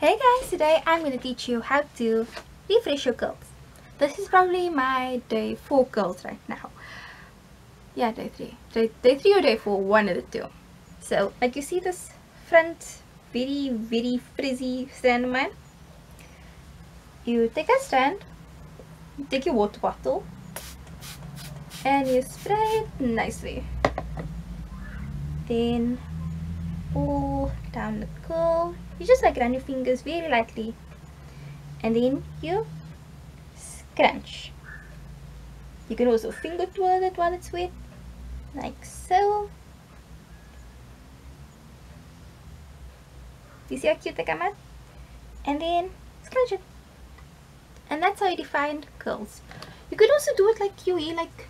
Hey guys, today I'm going to teach you how to refresh your curls. This is probably my day 4 curls right now. Yeah, day 3. Day, day 3 or day 4, one of the two. So, like you see this front very, very frizzy strand of mine? You take a strand, you take your water bottle, and you spray it nicely. Then pull down the curl. You just like run your fingers very lightly. And then you scrunch. You can also finger twirl it while it's wet like so. You see how cute they come out? And then scrunch it. And that's how you define curls. You could also do it like you like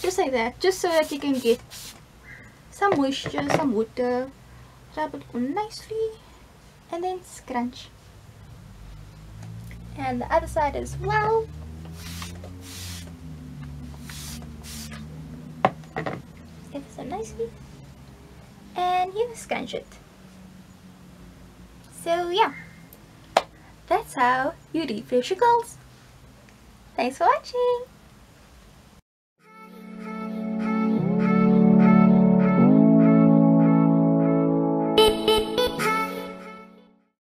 just like that just so that you can get some moisture some water rub it on nicely and then scrunch. And the other side as well. Give it so nicely. And you scrunch it. So yeah. That's how you refresh your curls thanks for watching